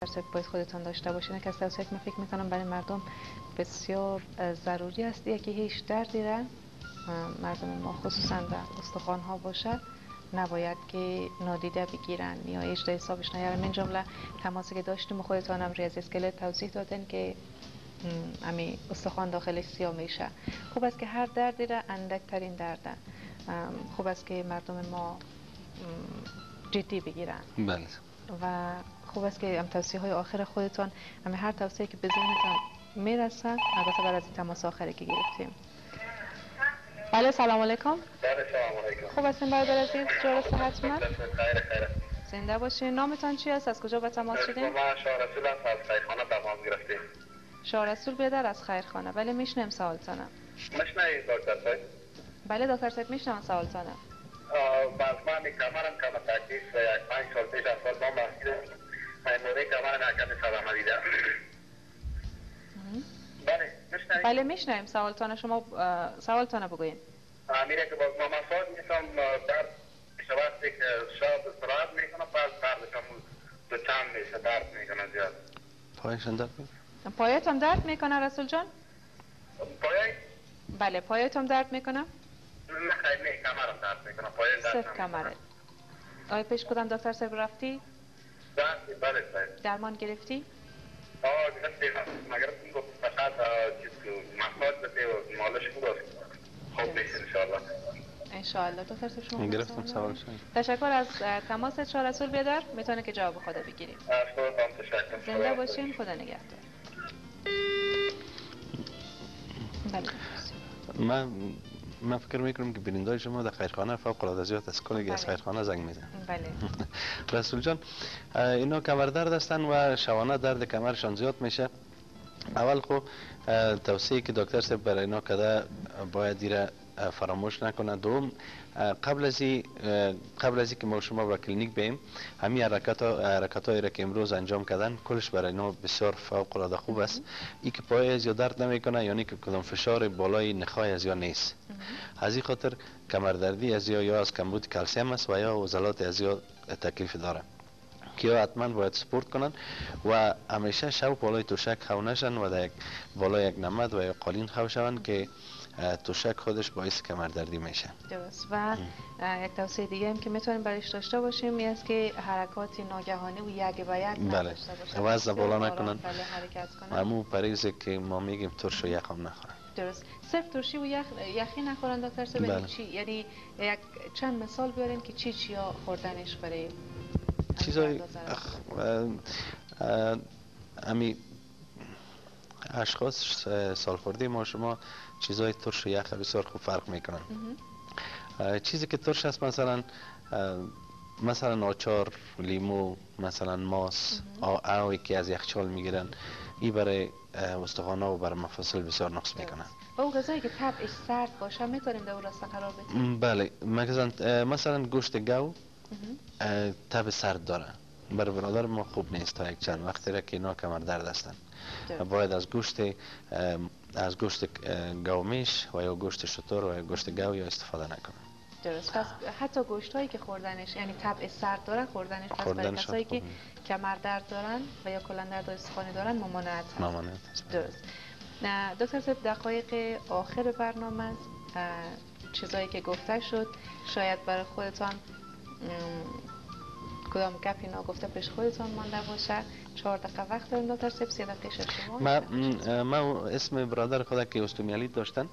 درس باید خودتان داشته باشین. که از که من فکر می‌کنم برای مردم بسیار ضروری است. یکی هیچ دردی را مردم ما خصوصا در استخوان ها باشد نباید که نادیده بگیرن یا اجرای حسابش نیارن. من جمله تماسی که داشتیم خودتان هم ریاض اسکلت توضیح دادن که امی استخوان داخلش سیاه میشه. خوب است که هر دردی را اندک ترین درده خوب است که مردم ما جدی بگیرن. بله. و خوب است که هم توصیه های آخر خودتان هم هر توصیه که به ذهنتان می‌رسد البته بعد از این تماس آخری که گرفتیم. بله سلام علیکم. بله سلام علیکم. خوب هستین برادر عزیز؟ جور صحت من؟ زنده باشین. نامتان چی است؟ از کجا به تماس شدین؟ ما شاه رسول هست از خیرخانه تماس گرفتیم. رسول بیادر از خیرخانه. بله میشنم سوالتانم. مشنوی دکتر صاحب؟ بله دکتر صاحب میشنم سوالتانم. بعد من کمرم کم بله میشنم سوالتان شما سوالتان بگوین میره که باز ما مساج میشم درد میشه وقتی که شب استراحت می‌کنم پس دردشم دو چند میشه درد می‌کنه زیاد. پایشان درد پایتان درد می‌کنه رسول جان؟ پایه بله پایتان درد می‌کنه؟ نه خیلی نه کمرم درد می‌کنه پایه درد صرف کمره. آیا پیش کدام دکتر صاحب رفتی؟ درد بله صاحب درمان گرفتی؟ انشاءالله. دکتر صاحب شما گرفتم. سوال تشکر از تماس چهار رسول بیادر می‌تونه که جواب خدا بگیریم تشکر. زنده باشین. خدا نگهدار. بله من من فکر می‌کنم که بینندای شما در خیرخانه فوق العاده زیاد از کنه از بله. خیرخانه زنگ میزن بله. رسول جان اینا کمر درد هستن و شوانه درد کمرشان زیاد میشه. اول خو توصیه که دکتر صاحب برای اینا کده باید دیره فراموش نکنه. دوم قبل از قبل از که ما شما به کلینیک بیم همین حرکت حرکت هایی را که امروز انجام کردن کلش برای اینا بسیار فوق العاده خوب است. ای که پای از یا درد نمی‌کنه یعنی که کدام فشار بالای نخای از یا نیست. از این خاطر کمردردی از یا یا از کمبود کلسیم است و یا عضلات از یا تکلیف داره. که حتما باید سپورت کنن و همیشه شب بالای توشک خو نشن و در یک بالای یک نمد و یا قالین خو شوند که توشک خودش باعث کمردردی میشه. درست. و یک توصیه دیگه هم که می‌تونیم برش داشته باشیم این است که حرکات ناگهانی و یک و یک بله. نداشته باشیم وزن بالا نکنن. بله حرکت کنن همون پریزی که ما میگیم ترش و یخم نخورن. درست. صرف ترشی و یخ یخی نخورن دکتر یعنی بله. چی یعنی یک چند مثال بیارین که چی چیا خوردنش برای چیزای. اخ، امی اشخاص سالخوردی ما شما چیزای ترش و یخ بسیار خوب فرق می‌کنن. چیزی که ترش است مثلا مثلا آچار لیمو مثلا ماس آوی که از یخچال می‌گیرن این برای استخوان‌ها و برای مفاصل بسیار نقص می‌کنن و اون غذایی که طبعش سرد باشه می‌تونیم در اون راستا قرار بدیم؟ بله. مثلا مثلا گوشت. اه، تب سرد داره. برای برادر ما خوب نیست تا یک چند وقتی را که اینا کمر درد هستن. باید از گوشت از گوشت گومیش و یا گوشت شتر و یا گوشت گو یا استفاده نکنن درست. پس حتی گوشت هایی که خوردنش یعنی طبع سرد داره خوردنش پس برای کسایی خوب که. کمر درد دارن و یا کلا درد استخوانی دارن ممانعت هست. درست. نه دکتر صاحب دقایق آخر برنامه است. چیزایی که گفته شد شاید برای خودتان کدام گپی ناگفته پیش خودتان مانده باشه. چهار دقیقه وقت داریم دکتر صاحب سه دقیقه شد شما ما, م، اه، ما اسم برادر خدا که استومیالیت داشتن.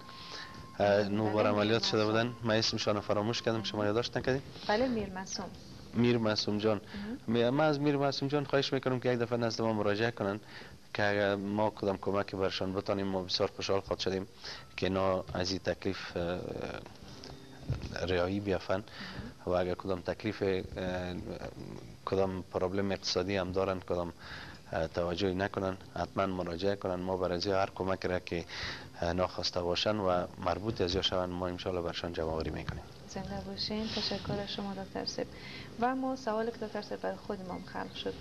نو بار عملیات شده. بودن. ما اسمشان فراموش کردم شما یادداشت نکردید بله میر مسوم میر معصوم جان. ما از میر معصوم جان خواهش می‌کنم که یک دفعه نزد ما مراجعه کنن که اگر ما کدام کمک برشان بتانیم ما بسیار خوشحال خواهد شدیم که اینا از این تکلیف ریایی بیافن و اگر کدام تکلیف کدام پرابلم اقتصادی هم دارن کدام توجهی نکنن حتما مراجعه کنن. ما برای هر کمک را که ناخواسته باشن و مربوط از یا شوند ما انشاءالله برشان جوابی می‌کنیم. زنده باشین. تشکر از شما دکتر سیب و ما سوال که دکتر سیب برای خود ما خلق شد.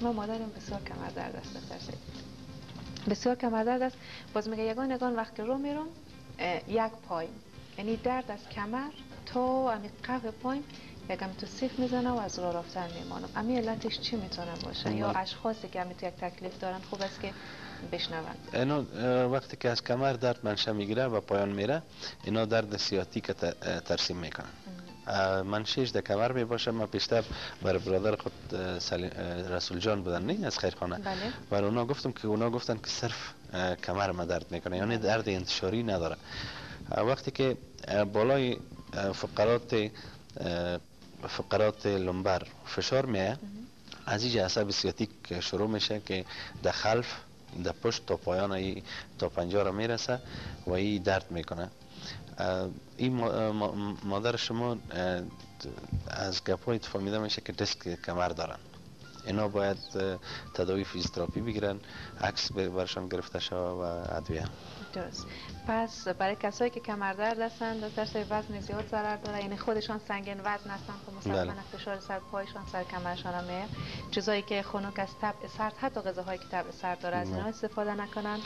ما مادرم بسیار کمر درد است دکتر سیب بسیار کمر درد است. باز میگه یگان یگان وقت که رو میرم یک پای یعنی درد از کمر تا امی قف پایم. یکم تو سیف می‌زنه و از راه رفتن میمانم. امی علتش چی می‌تونه باشه؟ یا اشخاصی که امی تو یک تکلیف دارن خوب است که بشنوند اینو وقتی که از کمر درد منشه می‌گیره و پایان میره اینا درد سیاتیک ترسیم می‌کنن. منشیش در کمر می باشه من پیشتر بر برادر خود رسول جان بودن نه از خیرخانه. بله. و اونا گفتم که اونا گفتن که صرف کمر ما درد می‌کنه یعنی درد انتشاری نداره. وقتی که بالای فقرات فقرات لنبر فشار میه؟ از اینجا عصب سیاتیک شروع میشه که در خلف در پشت تا پایان ای تا پنجه را می‌رسه و این درد می‌کنه. این مادر شما از گپای فهمیده میشه که دیسک کمر دارن. اینا باید تداوی فیزیوتراپی بگیرن عکس برشان گرفته شود و ادویه. پس برای کسایی که کمر درد هستن در وزن زیاد ضرر داره. یعنی خودشان سنگین وزن هستن که خب مثلا بله. فشار سر پایشان سر کمرشان هم چیزایی که خنک از تب سرد حتی غذاهایی که تب سرد داره از اینا استفاده نکنن.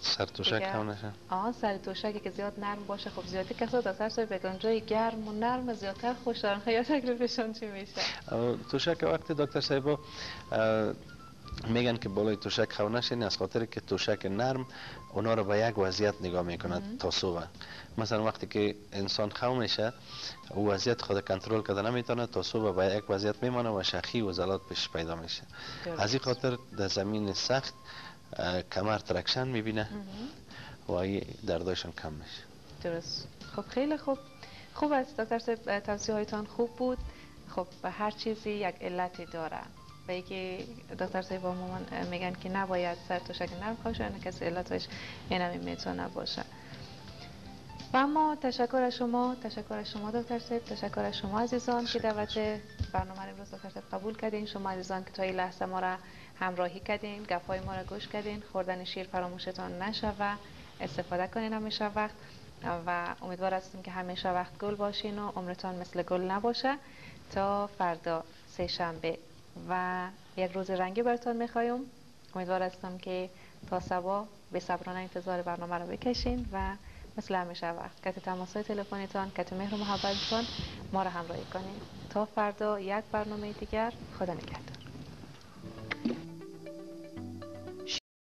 سر توشک هم نشن آه سر توشکی که زیاد نرم باشه خب زیادی کسا سر بگن جای گرم و نرم زیادتر خوش دارن یا تکلیفشون چی میشه؟ توشک وقتی دکتر صاحب میگن که بالای توشک خو نشین از خاطر که توشک نرم اونا رو به یک وضعیت نگاه می‌کنه تا صبح. مثلا وقتی که انسان خو میشه او وضعیت خود کنترل کرده نمی‌تونه تا صبح به یک وضعیت میمانه و شخی و زلات پیش پیدا میشه. از این خاطر در زمین سخت کمر ترکشن می‌بینه و دردایشان کم میشه. درست. خب خیلی خوب. خوب است. دکتر توصیه هایتان خوب بود. خب به هر چیزی یک علتی داره. و یکی دکتر صاحب عموما میگن که نباید سر شکل نرم باشه یعنی کسی علتش این همین می‌تونه باشه و اما تشکر از شما تشکر از شما دکتر صاحب تشکر از شما عزیزان که دعوت برنامه امروز دکتر صاحب قبول کردین شما عزیزان که تا این لحظه ما را همراهی کردین گپای ما را گوش کردین خوردن شیر فراموشتان نشوه استفاده کنین همیشه وقت و امیدوار هستیم که همیشه وقت گل باشین و عمرتان مثل گل نباشه تا فردا سه شنبه و یک روز رنگی براتون می‌خوایم. امیدوار هستم که تا سبا به صبرانه انتظار برنامه رو بکشین و مثل همیشه وقت کت تماس های تلفنیتان کت مهر و محبتتان ما رو همراهی کنید تا فردا یک برنامه دیگر. خدا نگهدار.